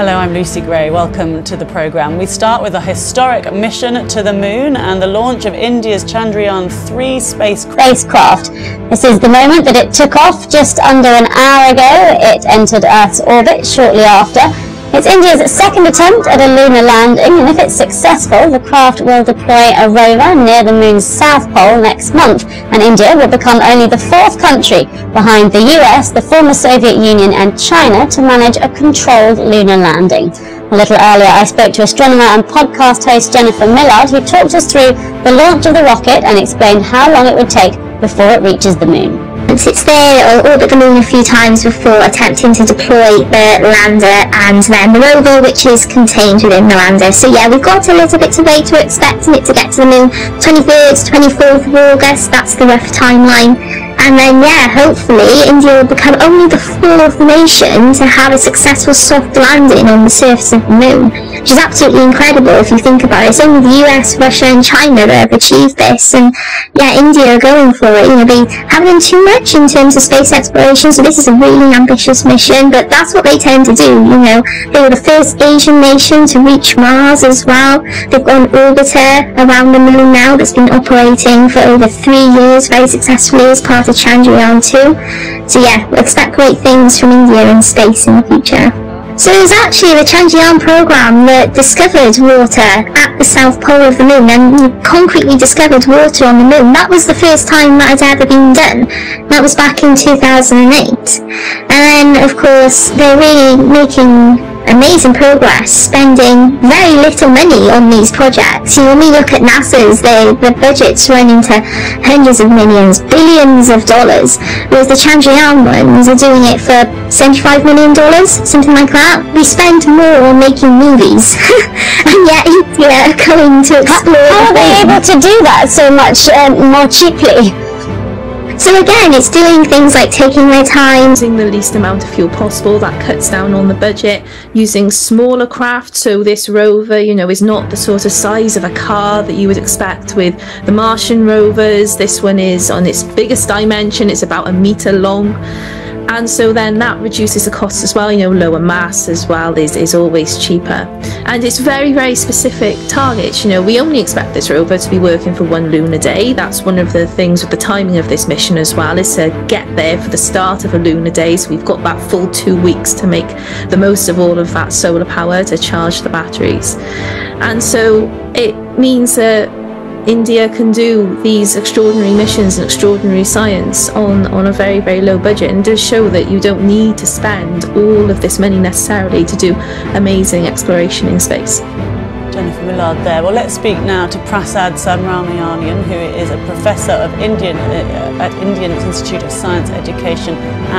Hello, I'm Lucy Gray. Welcome to the programme. We start with a historic mission to the moon and the launch of India's Chandrayaan 3 spacecraft. This is the moment that it took off just under an hour ago. It entered Earth's orbit shortly after. It's India's second attempt at a lunar landing, and if it's successful, the craft will deploy a rover near the moon's south pole next month, and India will become only the fourth country behind the US, the former Soviet Union, and China to manage a controlled lunar landing. A little earlier, I spoke to astronomer and podcast host Jennifer Millard, who talked us through the launch of the rocket and explained how long it would take before it reaches the moon. It's there or orbit the moon a few times before attempting to deploy the lander and then the rover which is contained within the lander. So yeah, we've got a little bit to wait. We're expecting it to get to the moon 23rd, 24th of August. That's the rough timeline. And then, yeah, hopefully India will become only the fourth nation to have a successful soft landing on the surface of the moon, which is absolutely incredible if you think about it. It's only the US, Russia, and China that have achieved this, and yeah, India are going for it. You know, they haven't done too much in terms of space exploration, so this is a really ambitious mission, but that's what they tend to do. You know, they were the first Asian nation to reach Mars as well. They've got an orbiter around the moon now that's been operating for over three years very successfully as part of the Chandrayaan 2. So yeah, expect great things from India in space in the future. So it was actually the Chandrayaan program that discovered water at the south pole of the moon and concretely discovered water on the moon. That was the first time that had ever been done. That was back in 2008. And then, of course, they're really making amazing progress, spending very little money on these projects. You only look at NASA's, the, the budgets run into hundreds of millions, billions of dollars, whereas the Chandrayaan ones are doing it for $75 million, something like that. We spend more on making movies, and yet are going to explore. How, how are they able to do that so much um, more cheaply? So again, it's doing things like taking their time. Using the least amount of fuel possible, that cuts down on the budget. Using smaller craft, so this rover, you know, is not the sort of size of a car that you would expect with the Martian rovers. This one is on its biggest dimension, it's about a meter long and so then that reduces the cost as well you know lower mass as well is, is always cheaper. And it's very very specific targets you know we only expect this rover to be working for one lunar day. That's one of the things with the timing of this mission as well is to get there for the start of a lunar day. So we've got that full two weeks to make the most of all of that solar power to charge the batteries. And so it means that India can do these extraordinary missions and extraordinary science on, on a very, very low budget and does show that you don't need to spend all of this money necessarily to do amazing exploration in space. There. Well, let's speak now to Prasad Subramanian, who is a professor of Indian uh, at Indian Institute of Science Education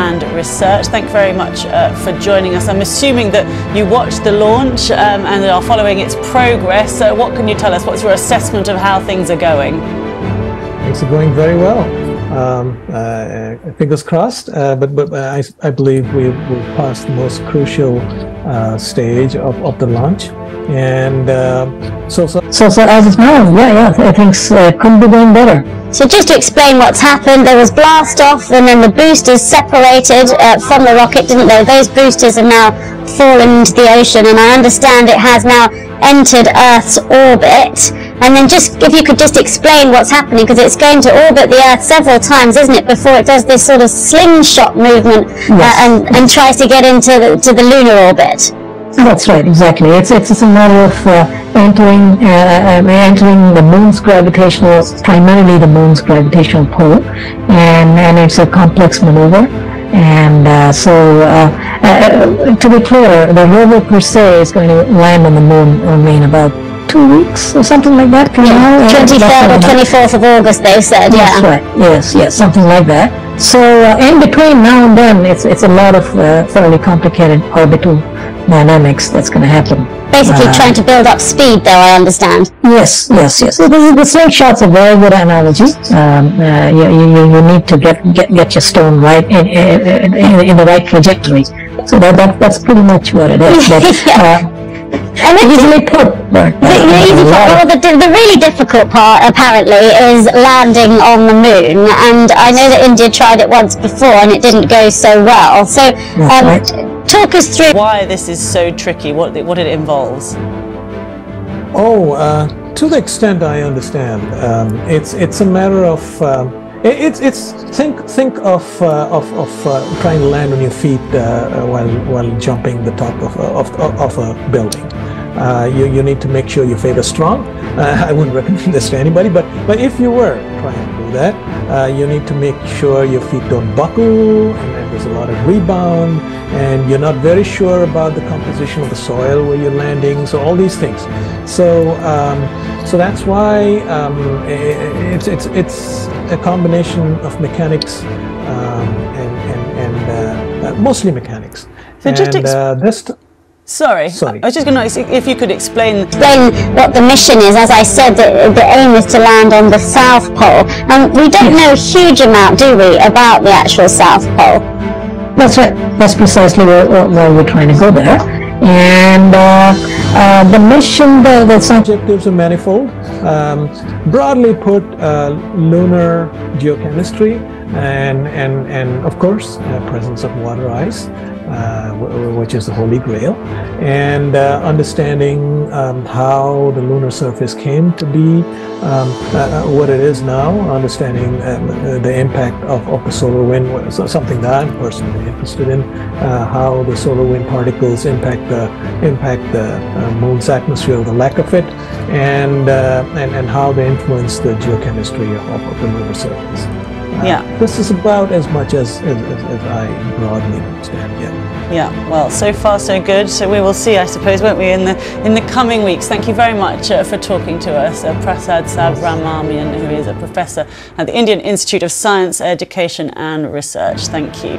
and Research. Thank you very much uh, for joining us. I'm assuming that you watched the launch um, and are following its progress. So, what can you tell us? What's your assessment of how things are going? Things are going very well. Um, uh, fingers crossed, uh, but but I, I believe we will pass the most crucial uh, stage of, of the launch. And uh, so, so so so as of now yeah yeah things uh, couldn't be going better. So just to explain what's happened there was blast off and then the boosters separated uh, from the rocket didn't they? Those boosters have now fallen into the ocean and i understand it has now entered earth's orbit and then just if you could just explain what's happening because it's going to orbit the earth several times isn't it before it does this sort of slingshot movement uh, and, and tries to get into the, to the lunar orbit that's right, exactly. It's it's a matter of uh, entering uh, um, entering the moon's gravitational, primarily the moon's gravitational pull, and and it's a complex maneuver. And uh, so, uh, uh, to be clear, the rover per se is going to land on the moon only in about two weeks or something like that. Yeah, twenty third or twenty fourth of August, they said. That's right. Yes, yes, something like that. So uh, in between now and then, it's it's a lot of fairly complicated orbital dynamics that's going to happen. Basically uh, trying to build up speed though, I understand. Yes, yes, yes. The, the slingshot's a very good analogy. Um, uh, you, you, you need to get, get, get your stone right in, in, in, in the right trajectory. So that, that, that's pretty much what it is. But, uh, easily put, but The, the, easy part, well, the, the really difficult part apparently is landing on the moon, and I know that India tried it once before and it didn't go so well. So, um, right. talk us through. Why this is so tricky? What what it involves? Oh, uh, to the extent I understand, um, it's it's a matter of um, it's it's think think of uh, of, of uh, trying to land on your feet uh, uh, while while jumping the top of a, of, of a building. Uh, you, you need to make sure your feet are strong. Uh, I wouldn't recommend this to anybody, but but if you were trying to do that, uh, you need to make sure your feet don't buckle and, and there's a lot of rebound and you're not very sure about the composition of the soil where you're landing. So all these things. So um, so that's why um, it's it's it's a combination of mechanics um, and and, and uh, uh, mostly mechanics. So just and ex- uh, this. T- Sorry, Sorry. I was just going to ask if you could explain. explain what the mission is. As I said, the, the aim is to land on the South Pole. And we don't know a huge amount, do we, about the actual South Pole? That's right. That's precisely where, where- where we're trying to go there. And uh, uh, the mission, the, the objectives are manifold. Um, broadly put, uh, lunar geochemistry and, and, and of course, uh, presence of water ice, w- which is the holy grail, and uh, understanding um, how the lunar surface came to be um, uh, uh, what it is now, understanding um, uh, the impact of, of the solar wind, was something that I'm personally interested in, uh, how the solar wind particles impact the impact the uh, moon's atmosphere, the lack of it, and uh, and, and how they influence the geochemistry of, of the lunar surface. Yeah. This is about as much as, as, as, I broadly understand, yeah. Yeah, well, so far so good. So we will see, I suppose, won't we, in the in the coming weeks. Thank you very much uh, for talking to us, uh, Prasad Subramanian, who is a professor at the Indian Institute of Science, Education and Research. Thank you.